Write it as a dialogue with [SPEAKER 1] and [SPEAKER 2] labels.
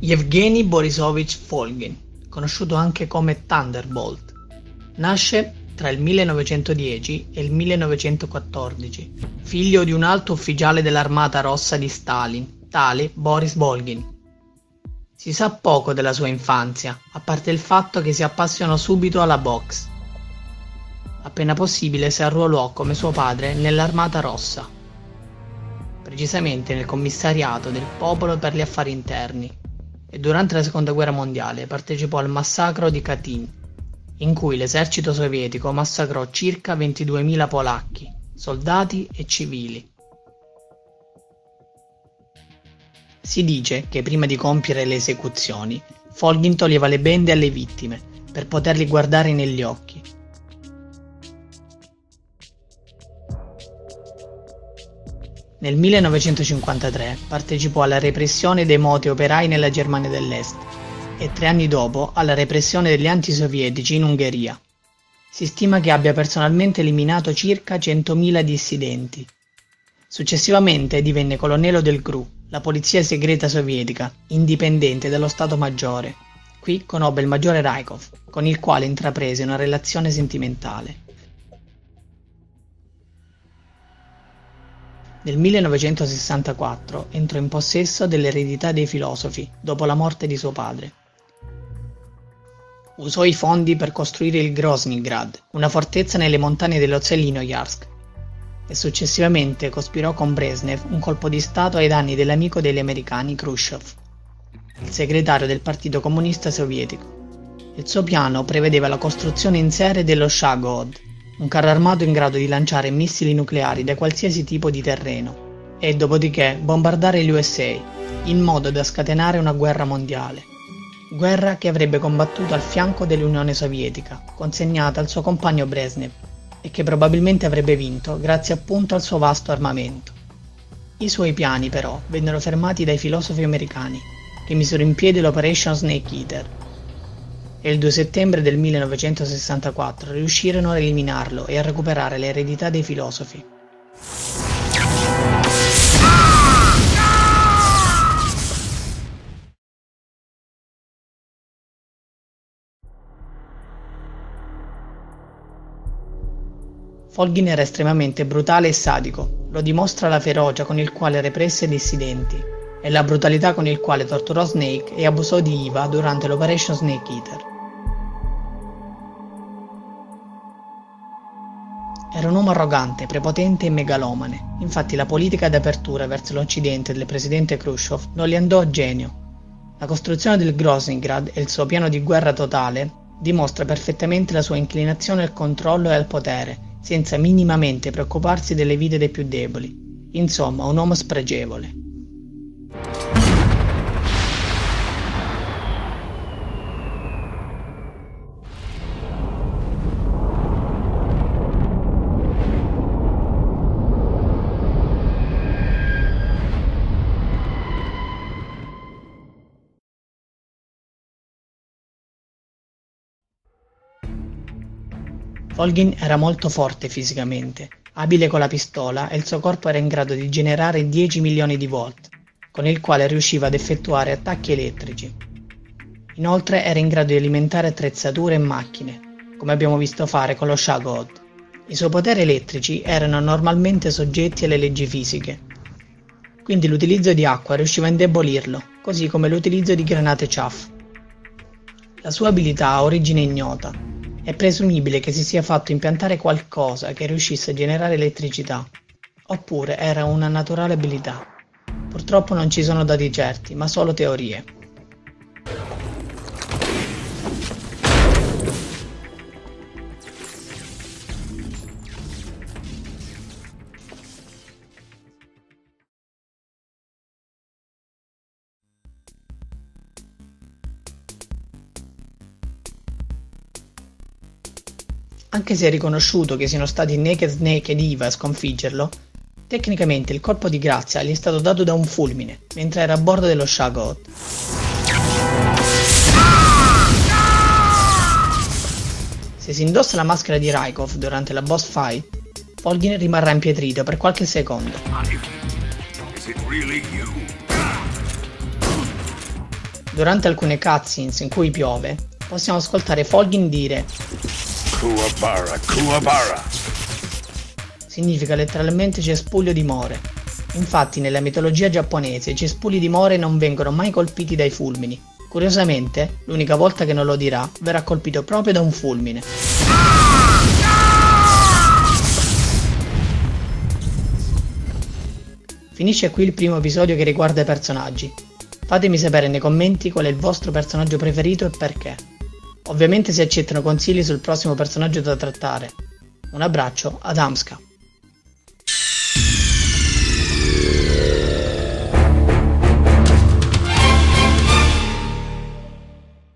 [SPEAKER 1] Yevgeny Borisovich Volgin, conosciuto anche come Thunderbolt, nasce tra il 1910 e il 1914, figlio di un alto ufficiale dell'Armata Rossa di Stalin, tale Boris Volgin. Si sa poco della sua infanzia, a parte il fatto che si appassionò subito alla box. Appena possibile si arruolò come suo padre nell'Armata Rossa, precisamente nel Commissariato del Popolo per gli Affari Interni, e durante la Seconda Guerra Mondiale partecipò al massacro di Katyn, in cui l'esercito sovietico massacrò circa 22.000 polacchi, soldati e civili. Si dice che prima di compiere le esecuzioni, Folgin toglieva le bende alle vittime per poterli guardare negli occhi Nel 1953 partecipò alla repressione dei moti operai nella Germania dell'Est e tre anni dopo alla repressione degli antisovietici in Ungheria. Si stima che abbia personalmente eliminato circa 100.000 dissidenti. Successivamente divenne colonnello del GRU, la polizia segreta sovietica, indipendente dallo Stato Maggiore. Qui conobbe il maggiore Raikov, con il quale intraprese una relazione sentimentale. Nel 1964 entrò in possesso dell'eredità dei filosofi dopo la morte di suo padre. Usò i fondi per costruire il Groznygrad, una fortezza nelle montagne dello Zelinoyarsk, e successivamente cospirò con Brezhnev un colpo di Stato ai danni dell'amico degli americani Khrushchev, il segretario del Partito Comunista Sovietico. Il suo piano prevedeva la costruzione in serie dello Shagod, un carro armato in grado di lanciare missili nucleari da qualsiasi tipo di terreno e dopodiché bombardare gli USA in modo da scatenare una guerra mondiale. Guerra che avrebbe combattuto al fianco dell'Unione Sovietica, consegnata al suo compagno Brezhnev, e che probabilmente avrebbe vinto grazie appunto al suo vasto armamento. I suoi piani però vennero fermati dai filosofi americani, che misero in piedi l'Operation Snake Eater, e il 2 settembre del 1964 riuscirono a eliminarlo e a recuperare l'eredità dei filosofi. Folgin era estremamente brutale e sadico, lo dimostra la ferocia con il quale represse dissidenti e la brutalità con il quale torturò Snake e abusò di Iva durante l'Operation Snake Eater. Era un uomo arrogante, prepotente e megalomane. Infatti la politica d'apertura verso l'Occidente del presidente Khrushchev non gli andò a genio. La costruzione del Groznygrad e il suo piano di guerra totale dimostra perfettamente la sua inclinazione al controllo e al potere, senza minimamente preoccuparsi delle vite dei più deboli. Insomma, un uomo spregevole. Holgin era molto forte fisicamente, abile con la pistola e il suo corpo era in grado di generare 10 milioni di volt, con il quale riusciva ad effettuare attacchi elettrici. Inoltre era in grado di alimentare attrezzature e macchine, come abbiamo visto fare con lo Shagod. I suoi poteri elettrici erano normalmente soggetti alle leggi fisiche, quindi l'utilizzo di acqua riusciva a indebolirlo, così come l'utilizzo di granate chaff. La sua abilità ha origine ignota, è presumibile che si sia fatto impiantare qualcosa che riuscisse a generare elettricità, oppure era una naturale abilità. Purtroppo non ci sono dati certi, ma solo teorie. Anche se è riconosciuto che siano stati Naked Snake ed Eva a sconfiggerlo, tecnicamente il colpo di grazia gli è stato dato da un fulmine, mentre era a bordo dello Shagot. Se si indossa la maschera di Raikov durante la boss fight, Volgin rimarrà impietrito per qualche secondo. Durante alcune cutscenes in cui piove, possiamo ascoltare Folgin dire
[SPEAKER 2] Kuwabara, Kuwabara.
[SPEAKER 1] Significa letteralmente cespuglio di more. Infatti nella mitologia giapponese i cespugli di more non vengono mai colpiti dai fulmini. Curiosamente, l'unica volta che non lo dirà verrà colpito proprio da un fulmine. Finisce qui il primo episodio che riguarda i personaggi. Fatemi sapere nei commenti qual è il vostro personaggio preferito e perché. Ovviamente si accettano consigli sul prossimo personaggio da trattare. Un abbraccio ad Amska.